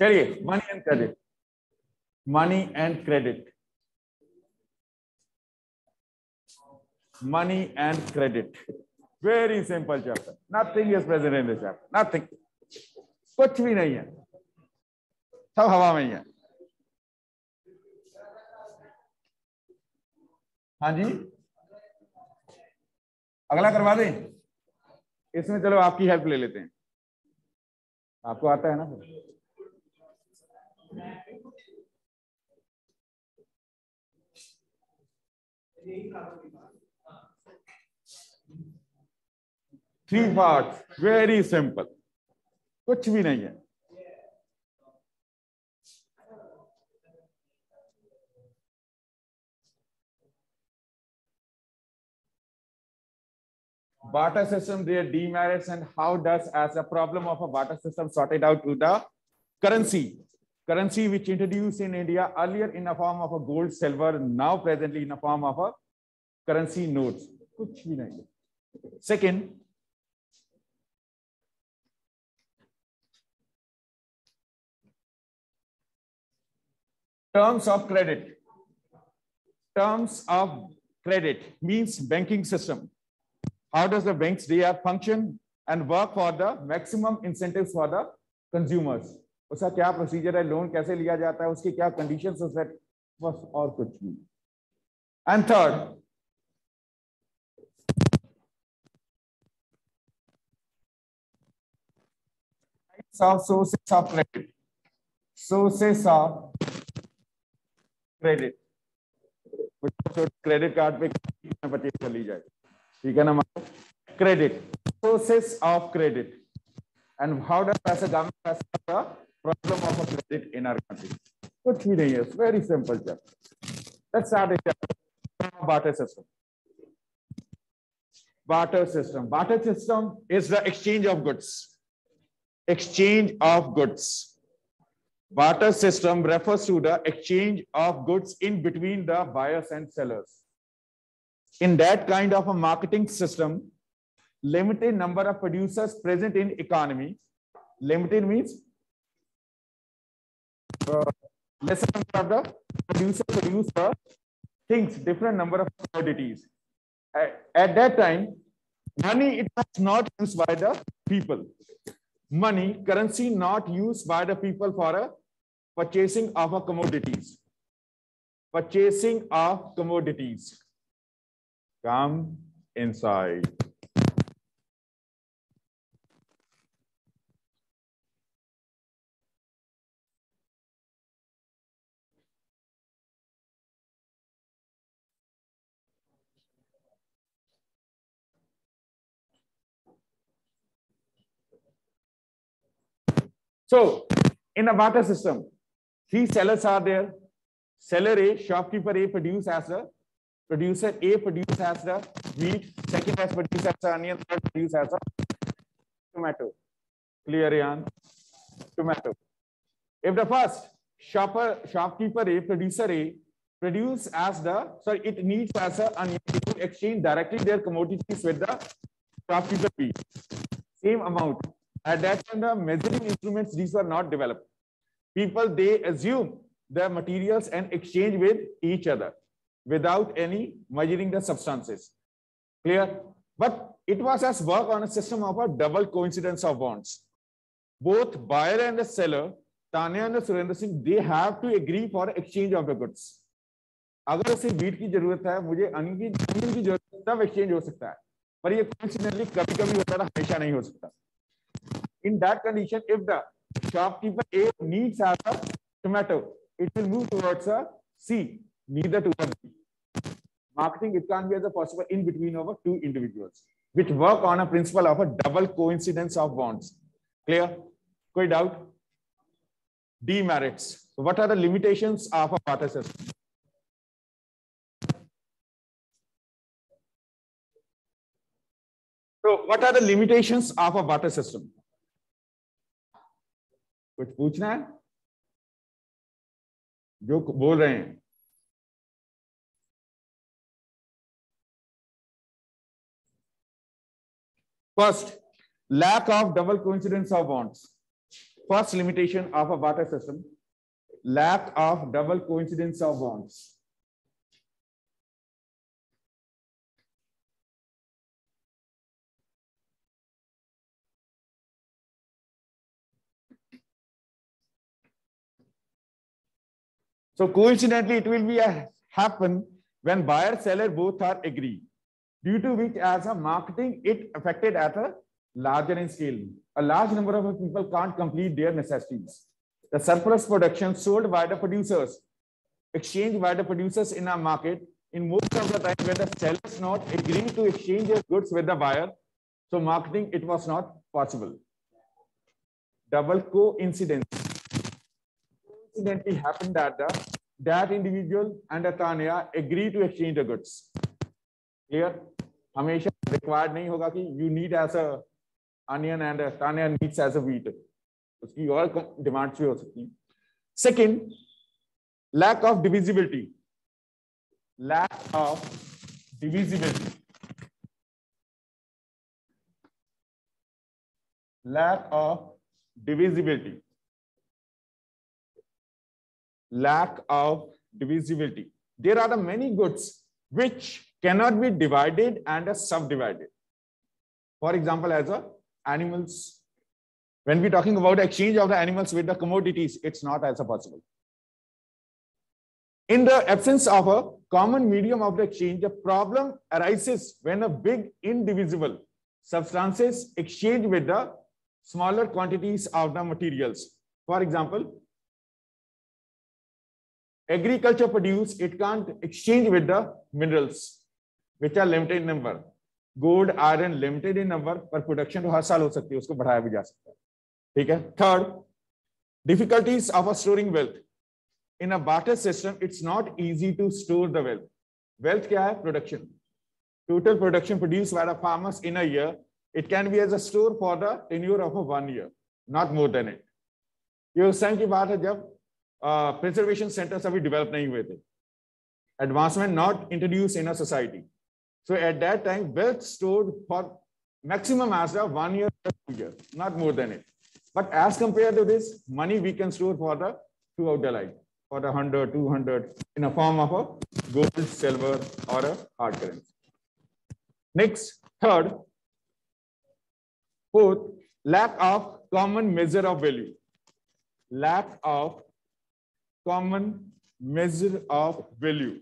चलिए money and credit money and credit money and credit very simple chapter nothing is present in the chapter nothing कुछ भी नहीं है। सब हवा में ही है। हाँ जी। अगला करवा दें। इसमें चलो आपकी हेल्प ले लेते हैं। आपको आता है ना? फिर थ्री पार्ट वेरी सिंपल कुछ भी नहीं है barter system their demerits and how does as a problem of a barter system sorted out to the currency currency which introduced in india earlier in a form of a gold silver now presently in a form of a currency notes. second terms of credit. Terms of credit means banking system. How does the banks they are function and work for the maximum incentives for the consumers उसका क्या procedure है loan कैसे लिया जाता है, उसकी क्या condition बस और कुछ नहीं। And third sources of credit sources of credit credit card पे परचेज कर ली जाए? ठीक है ना credit sources of credit and how does as a government the problem of a credit in our country कुछ भी नहीं है very simple chapter let's start it barter system barter system barter system is the exchange of goods exchange of goods barter system refers to the exchange of goods in between the buyers and sellers in that kind of a marketing system limited number of producers present in economy limited means uh, lesser number of the producer produce the things different number of commodities at, at that time money it was not used by the people. Money currency not used by the people for a purchasing of a commodities. Purchasing of commodities. Come inside So in a barter system, three sellers are there. Seller A, shopkeeper A produce as the producer A produce as the wheat, second has produce as the onion, third produce as a tomato. Clear, Ian? Tomato. If the first shopper, shopkeeper A, producer A produce as the, sorry, it needs as a onion exchange directly their commodities with the shopkeeper B. Same amount at that time, the measuring instruments, these were not developed. People, they assume the materials and exchange with each other without any measuring the substances. Clear? But it was as work on a system of a double coincidence of bonds. Both buyer and the seller, Tanya and Surendra Singh, they have to agree for exchange of the goods. अगर उसे beat की ज़रूरत है मुझे onion की onion की ज़रूरत है तब एक्सचेंज हो सकता है पर ये कोइंसिडेंटली कभी कभी होता है हमेशा नहीं हो सकता in that condition, if the shopkeeper A needs as a tomato, it will move towards a C, neither to the B. Marketing, it can't be as a possible in between of two individuals, which work on a principle of a double coincidence of wants. Clear? Quite doubt? Demerits. So what are the limitations of a barter system? So what are the limitations of a barter system? कुछ पूछना है? जो बोल रहे हैं। First lack of double coincidence of bonds first limitation of a barter system lack of double coincidence of bonds So coincidentally, it will be a happen when buyer seller both are agree, due to which as a marketing it affected at a larger in scale. A large number of people can't complete their necessities. The surplus production sold by the producers, exchanged by the producers in a market, in most of the time when the sellers not agree to exchange their goods with the buyer, so marketing it was not possible. Double coincidence incidentally happened that the, that individual and the Tanya agree to exchange the goods. Clear? हमेशा required नहीं होगा कि you need as a onion and a Tanya needs as a wheat. उसकी और demands भी हो सकती हैं. Second, lack of divisibility. Lack of divisibility. Lack of divisibility lack of divisibility. There are the many goods which cannot be divided and subdivided. For example, as a animals, when we're talking about exchange of the animals with the commodities, it's not as a possible. In the absence of a common medium of the exchange, the problem arises when a big indivisible substances exchange with the smaller quantities of the materials. For example, agriculture produce, it can't exchange with the minerals, which are limited in number. Gold, iron, limited in number, पर production तो हर साल हो सकती है, उसको बढ़ाया भी जा सकता है. ठीक है? Third, difficulties of storing wealth. In a barter system, it's not easy to store the wealth. Wealth क्या है? Production. Total production produced by the farmers in a year, it can be as a store for the tenure of a one year, not more than it. ये उस की बात है जब preservation centres अभी develop नहीं हुए थे advancement not introduced in a society. So at that time, wealth stored for maximum as a one year, two year, not more than it. But as compared to this, money we can store for the throughout the life, for the 100, 200, in a form of a gold, silver, or a hard currency. Next, third, fourth, lack of common measure of value. Lack of common measure of value.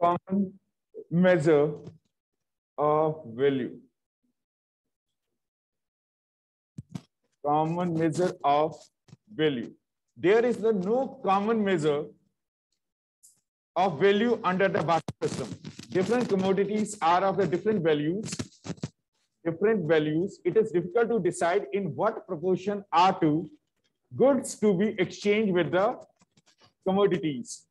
Common measure of value. Common measure of value. There is the no common measure of value under the basket system. Different commodities are of the different values. Different values. It is difficult to decide in what proportion are to goods to be exchanged with the commodities.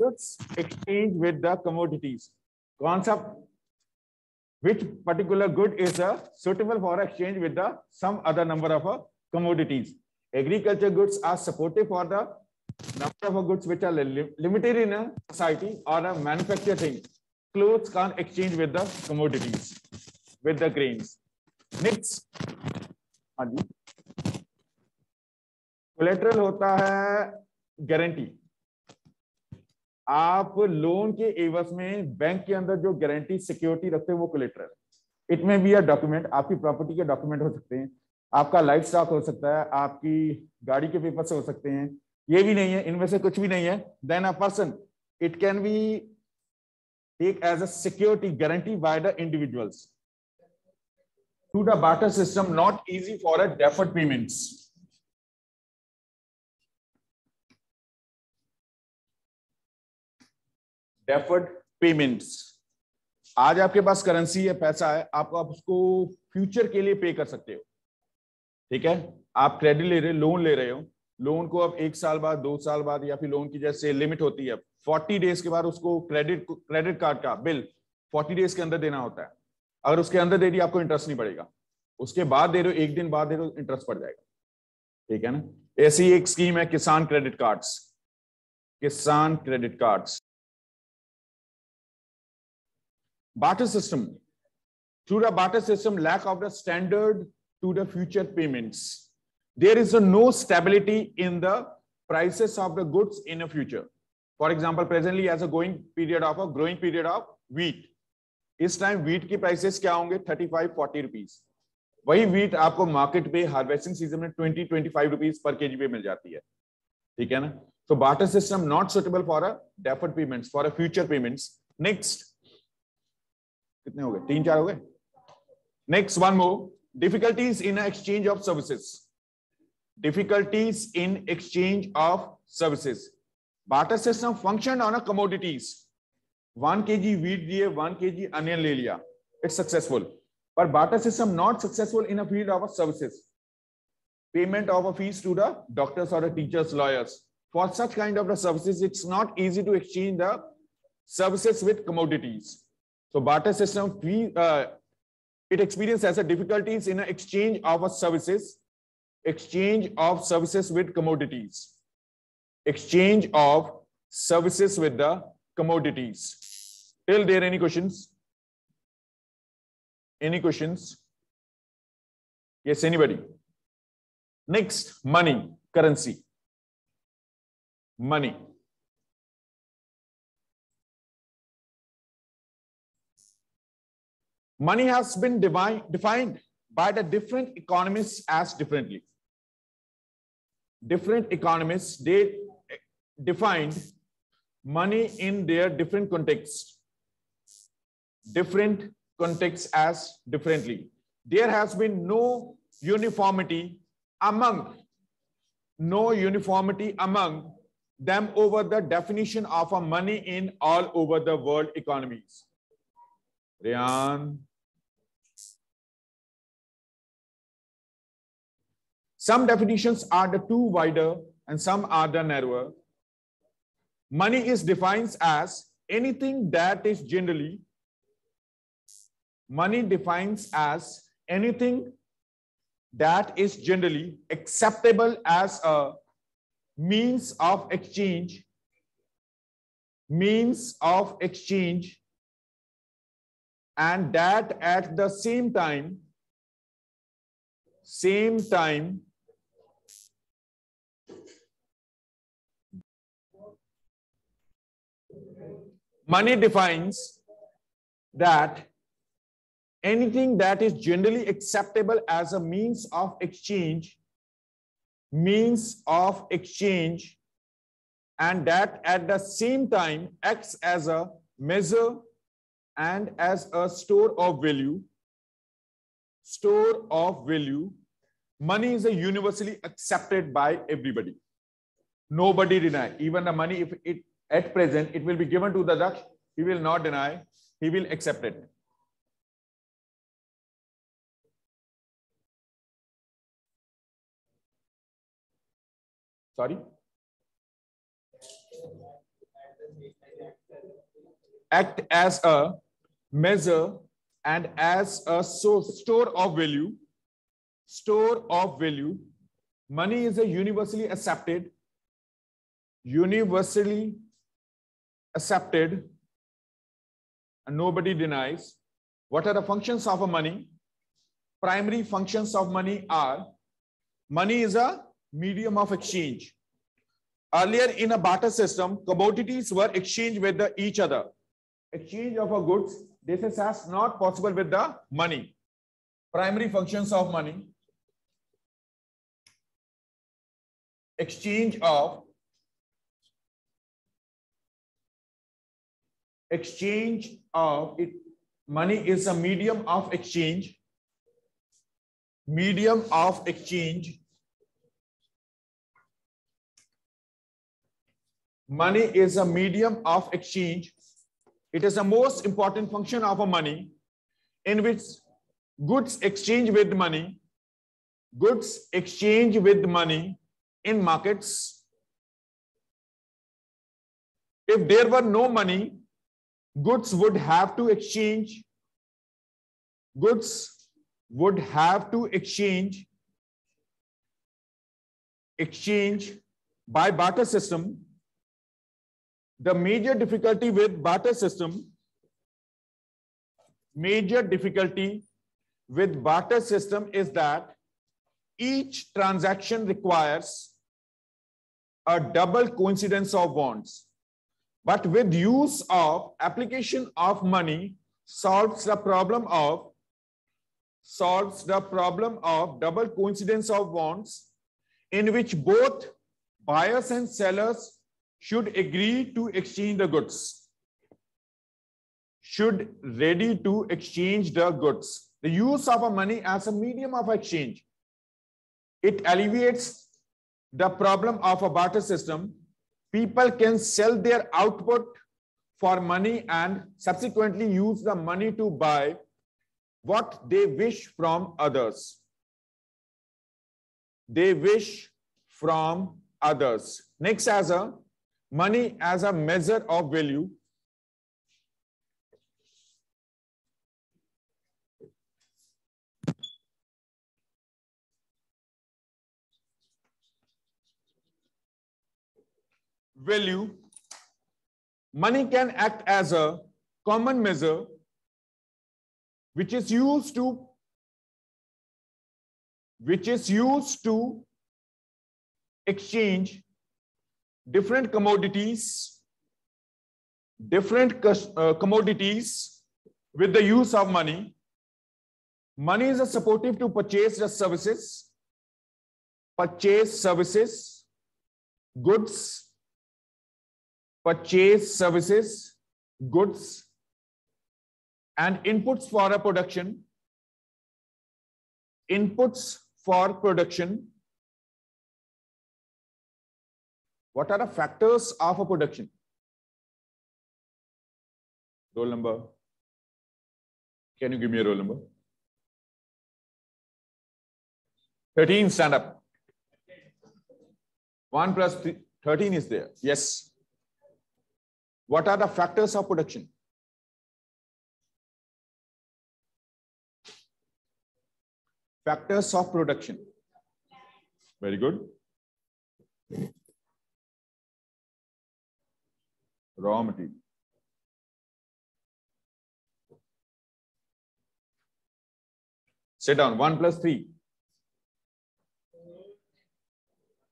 Goods exchange with the commodities. Concept which particular good is uh, suitable for exchange with the some other number of uh, commodities. Agriculture goods are supportive for the number of goods which are li limited in a society or a manufactured thing. Clothes can't exchange with the commodities, with the grains. Next, हाँ जी. Collateral होता है guarantee आप loan के एवज में bank के अंदर जो गारंटी सिक्योरिटी रखते हैं वो collateral it may be a document आपकी प्रॉपर्टी के डॉक्यूमेंट हो सकते हैं. आपका लाइफ स्टॉक हो सकता है. आपकी गाड़ी के पेपर से हो सकते हैं. ये भी नहीं है. इनमें से कुछ भी नहीं है. Then a person it can be take as a security guarantee by the individuals to the barter system, not easy for a deferred payments. Deferred payments आज आपके पास करेंसी है पैसा है आप उसको फ्यूचर के लिए पे कर सकते हो ठीक है आप क्रेडिट ले रहे हो लोन ले रहे हो लोन को अब एक साल बाद दो साल बाद या फिर लोन की जैसे लिमिट होती है फोर्टी डेज़ के बाद उसको क्रेडिट क्रेडिट कार्ड का बिल फोर्टी डेज़ के अंदर देना होता है। अगर उसके अंदर दे दिया आपको इंटरेस्ट नहीं पड़ेगा। उसके बाद दे रहे हो एक दिन बाद दे रहे हो इंटरेस्ट पड़ जाएगा। ठीक है ना? ऐसी एक स्कीम है Kisan credit cards Kisan credit cards Barter system. Through the barter system, lack of the standard to the future payments. There is a no stability in the prices of the goods in the future. For example, presently as a going period of a growing period of wheat. इस time wheat की prices क्या होंगे 35 40 rupees वही wheat आपको market पे harvesting season में 20 25 rupees पर KG पे मिल जाती है ठीक है ना So barter system not suitable for a deferred payments, for a future payments. Next. कितने हो गए तीन चार हो गए next one more difficulties in exchange of services difficulties in exchange of services. Barter system functioned on a commodities. One kg wheat one kg onion. It's successful. But barter system not successful in a field of services. Payment of a fees to the doctors or the teachers, lawyers for such kind of the services, it's not easy to exchange the services with commodities. So barter system, we, uh, it experiences a difficulties in exchange of services, exchange of services with commodities, exchange of services with the commodities. Till there any questions? Any questions? Yes, anybody? Next, money, currency money. Money has been defined by the different economists as differently. Different economists, they defined money in their different contexts. Different contexts as differently. There has been no uniformity among, no uniformity among them over the definition of a money in all over the world economies. Rian. Some definitions are the too wider and some are the narrower. Money is defined as anything that is generally, money defines as anything that is generally acceptable as a means of exchange means of exchange and that at the same time same time money defines that anything that is generally acceptable as a means of exchange means of exchange and that at the same time acts as a measure and as a store of value store of value. Money is a universally accepted by everybody. Nobody deny. Even the money if it at present it will be given to the Daksh he will not deny he will accept it Sorry? Act as a measure and as a so store of value. Store of value. Money is a universally accepted, universally accepted, and nobody denies. What are the functions of a money? Primary functions of money are money is a medium of exchange. Earlier in a barter system, commodities were exchanged with each other. Exchange of a goods, this is as not possible with the money. Primary functions of money. Exchange of exchange of it money is a medium of exchange medium of exchange Money is a medium of exchange. It is the most important function of a money in which goods exchange with money, goods exchange with money in markets. If there were no money, goods would have to exchange. Goods would have to exchange exchange by barter system the major difficulty with barter system major difficulty with barter system is that each transaction requires a double coincidence of wants. But with use of application of money solves the problem of solves the problem of double coincidence of wants in which both buyers and sellers should agree to exchange the goods. Should ready to exchange the goods. The use of a money as a medium of exchange. It alleviates the problem of a barter system. People can sell their output for money and subsequently use the money to buy what they wish from others. They wish from others. Next, as a money as a measure of value. Value. Money can act as a common measure which is used to which is used to exchange different commodities different uh, commodities with the use of money money is a supportive to purchase the services purchase services goods purchase services goods and inputs for a production. Inputs for production. What are the factors of a production? Roll number. Can you give me a roll number? 13 stand up. 1 plus 13 is there. Yes what are the factors of production Factors of production. Very good. Raw material. Sit down. 1 plus 3.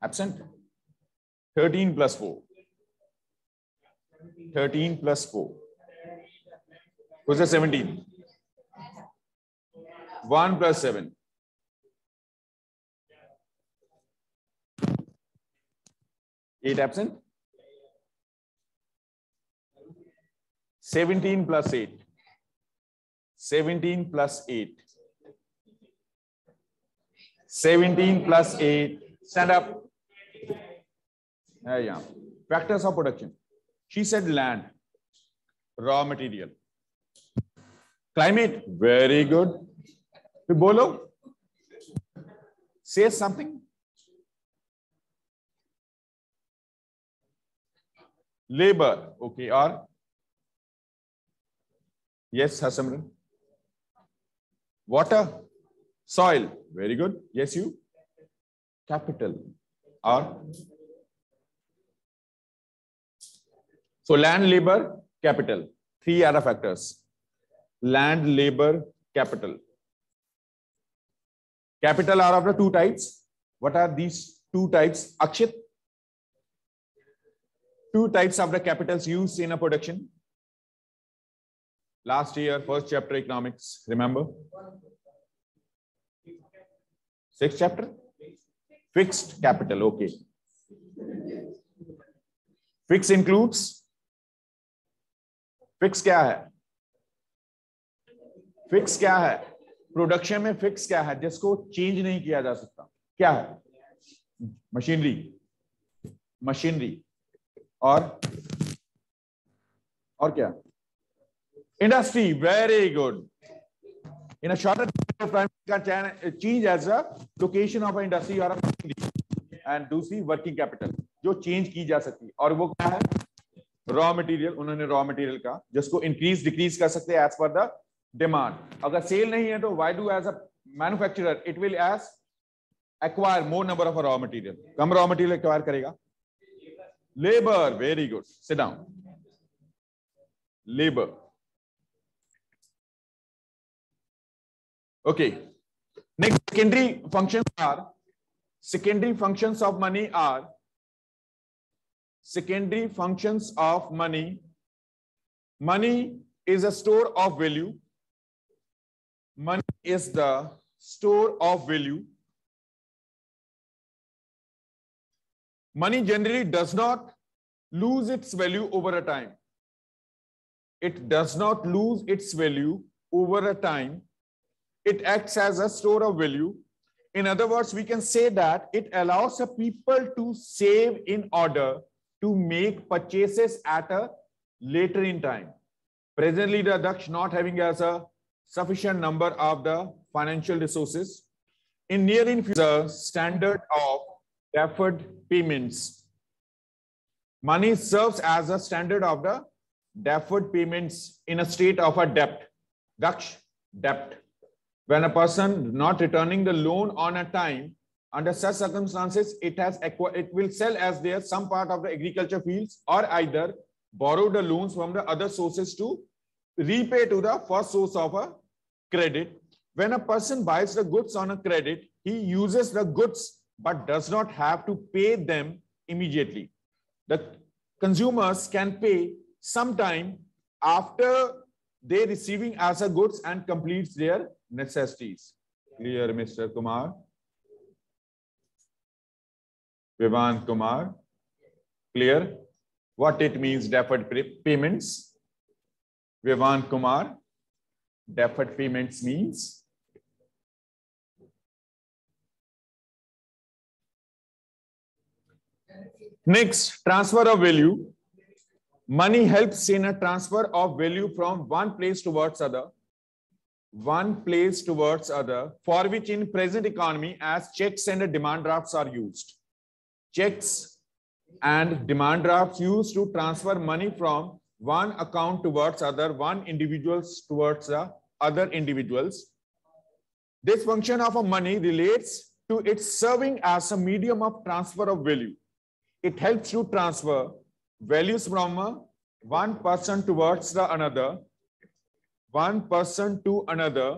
Absent. 13 plus 4. 13 plus 4. Who's the 17? 1 plus 7. 8 absent. 17 plus 8. 17 plus 8. 17 plus 8. Stand up. There yeah. Factors of production. She said land. Raw material. Climate. Very good. Bolo. Say something. labor okay or yes hasamran water soil very good yes you capital or so land labor capital three are other factors land labor capital capital are of the two types what are these two types akshit two types of the capitals used in a production. Last year, first chapter economics, remember? Sixth chapter? Fixed capital, okay. Fix includes fix क्या है? Fix क्या है? Production में fix क्या है? जिसको change नहीं किया जा सकता। क्या है? मशीनरी मशीनरी और? और क्या? Industry very good in shorter change as a location of industry और एंड दूसरी वर्किंग कैपिटल जो चेंज की जा सकती है। और वो क्या है? रॉ मटेरियल उन्होंने रॉ मटेरियल का जिसको इंक्रीज डिक्रीज कर सकते हैं एज पर द डिमांड अगर सेल नहीं है तो why do as a manufacturer it will as acquire more number of raw material come raw material acquire करेगा labour very good Sit down. Labor. Okay. Next, secondary functions are secondary functions of money are secondary functions of money. Money is a store of value. Money is the store of value. Money generally does not lose its value over a time. It does not lose its value over a time. It acts as a store of value. In other words, we can say that it allows the people to save in order to make purchases at a later in time. Presently, the Dutch not having as a sufficient number of the financial resources. In near in future, standard of deferred payments. Money serves as a standard of the deferred payments in a state of a debt. Dutch debt. When a person not returning the loan on a time, under such circumstances, it has it will sell as there some part of the agriculture fields or either borrow the loans from the other sources to repay to the first source of a credit. When a person buys the goods on a credit, he uses the goods but does not have to pay them immediately. The consumers can pay sometime after they receiving as a goods and completes their necessities. Clear, Mr. Kumar? Vivan Kumar? Clear? What it means deferred payments? Vivan Kumar? Deferred payments means Next, transfer of value. Money helps in a transfer of value from one place towards other. One place towards other, for which in present economy, as checks and demand drafts are used. Checks and demand drafts used to transfer money from one account towards other, one individuals towards the other individuals. This function of a money relates to its serving as a medium of transfer of value it helps you transfer values from one person towards the another, one person to another.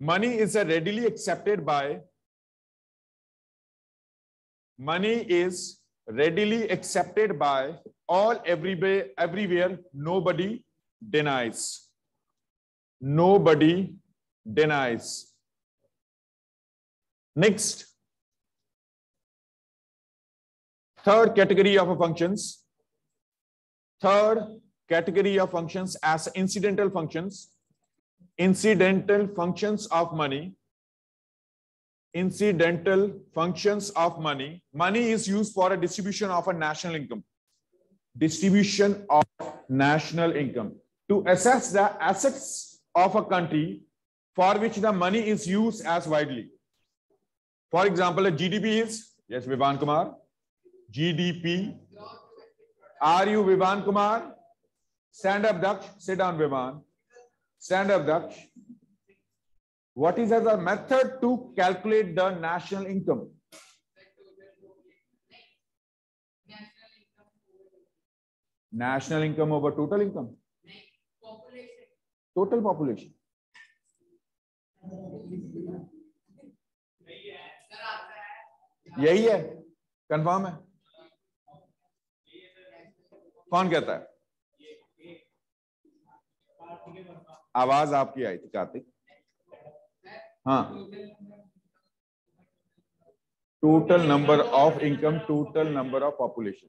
Money is readily accepted by money is readily accepted by all everywhere everywhere nobody denies nobody denies next Third category of functions. Third category of functions as incidental functions. Incidental functions of money. Incidental functions of money. Money is used for a distribution of a national income. Distribution of national income. To assess the assets of a country for which the money is used as widely. For example, a GDP is, yes, Vivan Kumar. GDP. Are you Vivan Kumar? Stand up, Daksh. Sit down, Vivan. Stand up, Daksh. What is as a method to calculate the national income? National income over total income? Total population. यही है confirm है कौन कहता है आवाज़ आपकी आई थी कार्तिक हाँ। Total number of income total number of population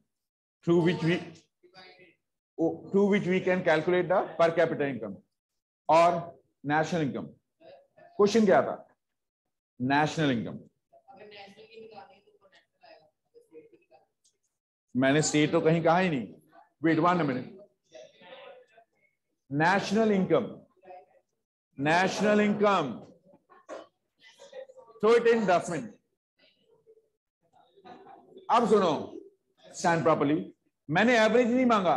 through which we through which we can calculate the per capita income और नेशनल इनकम क्वेश्चन क्या था? नेशनल इनकम मैंने स्टेट तो कहीं कहा ही नहीं। Wait one minute national income national income throw it in dustbin. अब सुनो स्टैंड प्रॉपरली मैंने एवरेज नहीं मांगा।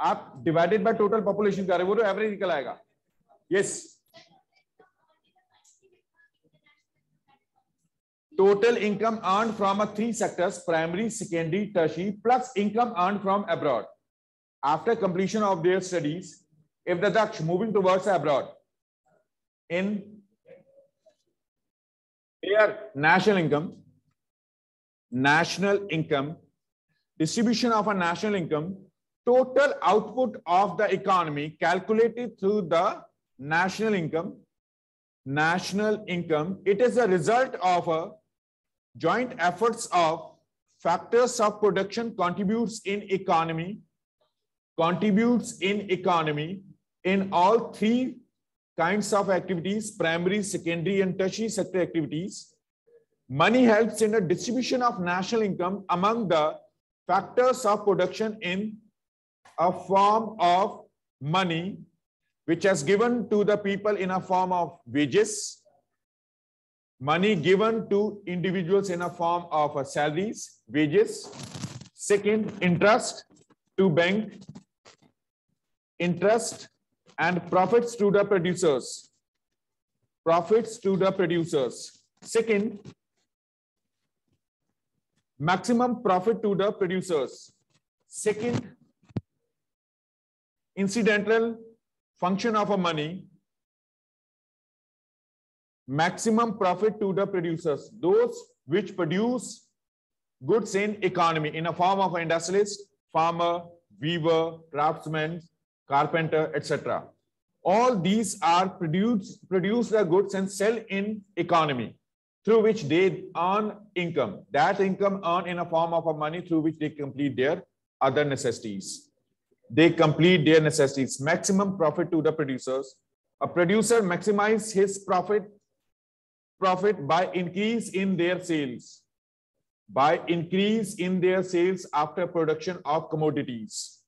आप डिवाइडेड बाय टोटल पॉपुलेशन कर रहे हो तो एवरेज निकल आएगा। Yes total income earn from a three sectors primary secondary tertiary plus income earn from abroad after completion of their studies if the Daksh moving towards abroad in their national income, national income, distribution of a national income, total output of the economy calculated through the national income, national income. It is a result of a joint efforts of factors of production contributes in economy, contributes in economy in all three kinds of activities, primary, secondary, and tertiary sector activities. Money helps in the distribution of national income among the factors of production in a form of money, which has given to the people in a form of wages, money given to individuals in a form of salaries, wages. Second, interest to bank, interest and profits to the producers. Profits to the producers. Second, maximum profit to the producers. Second, incidental function of a money, maximum profit to the producers, those which produce goods in economy in a form of industrialist, farmer, weaver, craftsman, carpenter, etc. All these are produce, produce the goods and sell in economy through which they earn income. That income earned in a form of a money through which they complete their other necessities. They complete their necessities. Maximum profit to the producers. A producer maximize his profit profit by increase in their sales. By increase in their sales after production of commodities.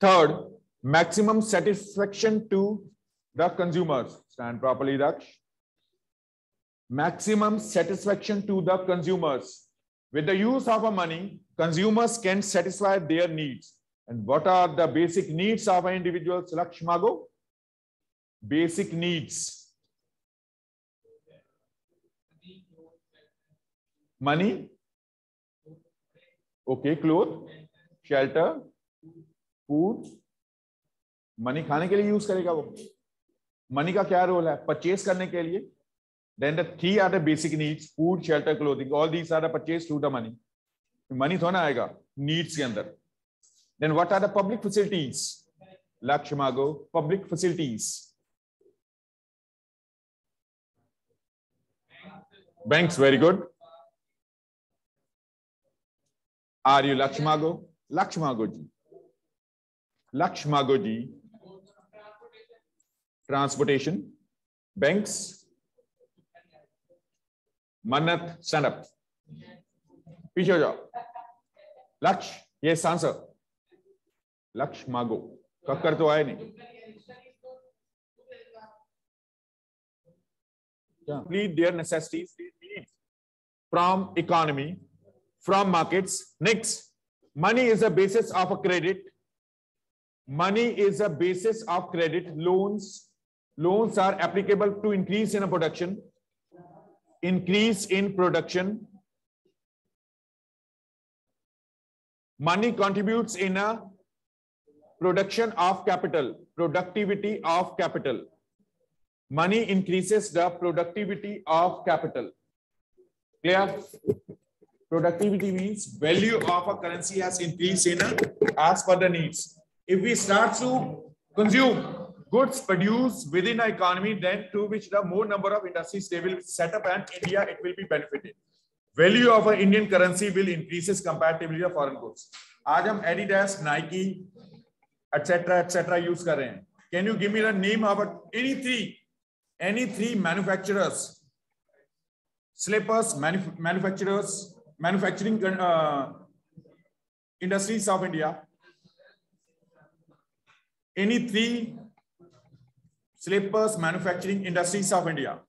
Third, maximum satisfaction to the consumers. Stand properly, Daksh. Maximum satisfaction to the consumers. With the use of a money, consumers can satisfy their needs. And what are the basic needs of an individual? Lakshmago? Basic needs. Money? Okay, clothes, shelter, food, money खाने के लिए use करेगा वो। Money का क्या role है? Purchase करने के लिए। Then the three are the basic needs food shelter clothing all these are purchase through the money money थोड़ा आएगा नीड्स के अंदर। Then what are the public facilities Lakshya Mago public facilities bank very good are you Lakshya Mago Lakshya मागो जी लक्ष्य मागो जी transportation, banks. Manat, stand up. पीछे हो जाओ लक्ष्य ये आंसर लक्ष्य मांगो कक्कर तो आए नहीं complete their necessities from economy from markets next money is the basis of a credit money is a basis of credit loans loans are applicable to increase in a production, increase in production. Money contributes in a production of capital, productivity of capital. Money increases the productivity of capital. Clear? Productivity means value of a currency has increased in a, as per the needs. If we start to consume, goods produced within an economy then to which the more number of industries they will set up and India it will be benefited. Value of an Indian currency will increases comparatively to foreign goods. आज हम Adidas, Nike, etc. etc. use कर रहे हैं. Can you give me the name of any three, any three manufacturers, slippers, manuf manufacturers, manufacturing uh, industries of India? Any three slippers manufacturing industries of India.